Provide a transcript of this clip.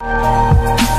Música